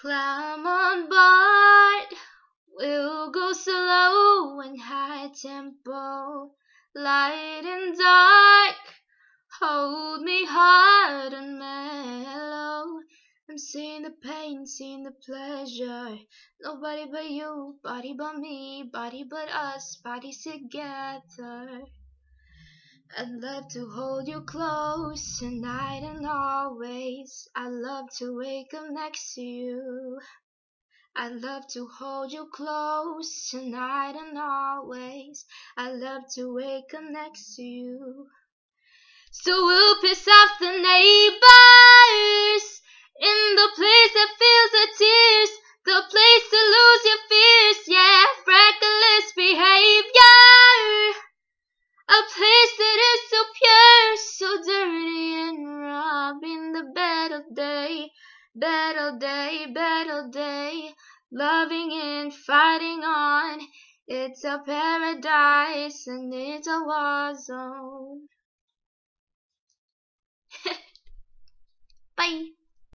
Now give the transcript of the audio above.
Climb on board, we'll go slow and high tempo, light and dark. Hold me hard and mellow. I'm seeing the pain, seeing the pleasure. Nobody but you, body but me, body but us, bodies together. I'd love to hold you close tonight and always. I'd love to wake up next to you. I'd love to hold you close tonight and always. I'd love to wake up next to you. So we'll piss off the neighbors in the place that better day, better day, better day. Loving and fighting on, it's a paradise and it's a war zone. Bye.